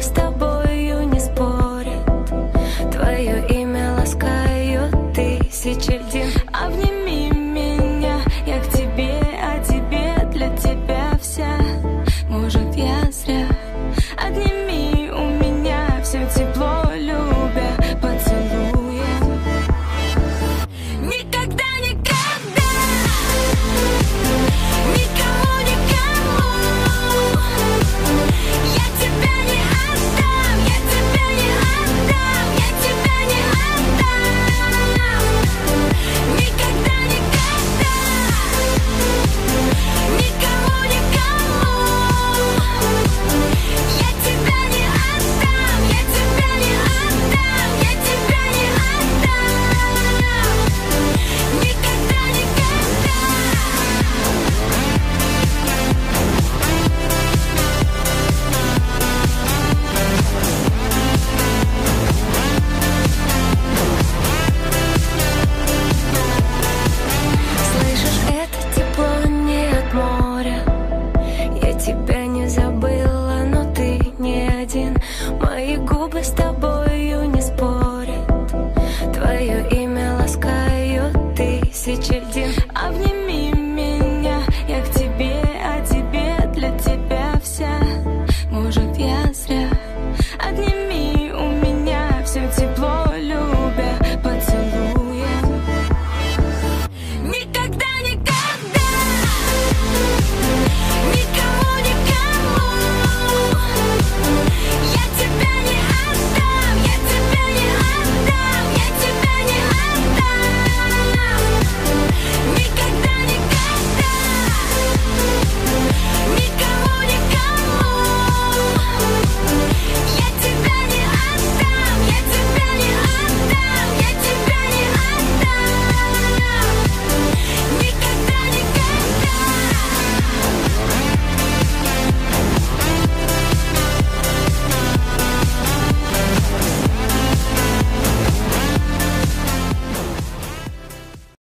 с тобою не спорят Твое имя ласкают тысячи льдин. Обними меня